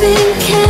nothing can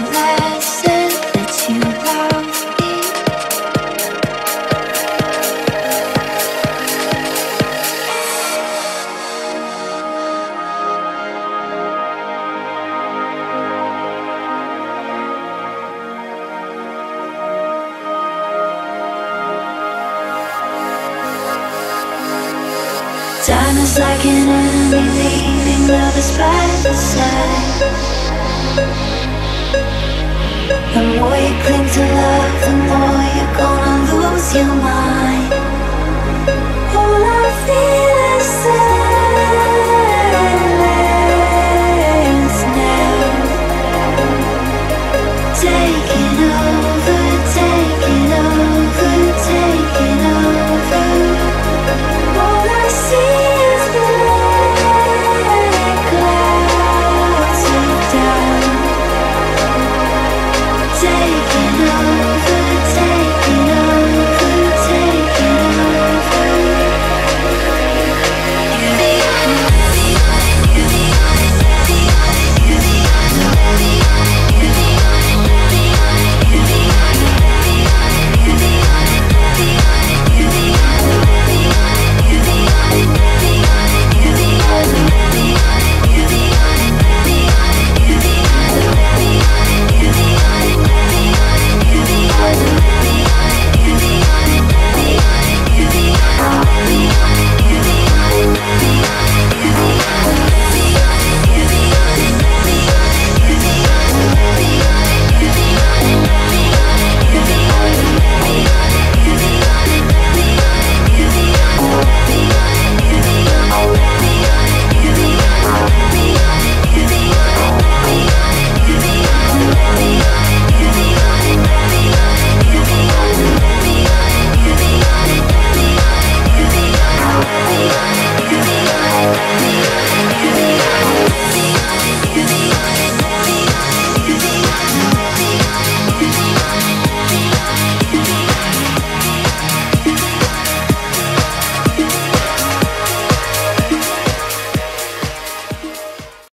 By the side. The more you cling to love, the more you're gonna lose your mind.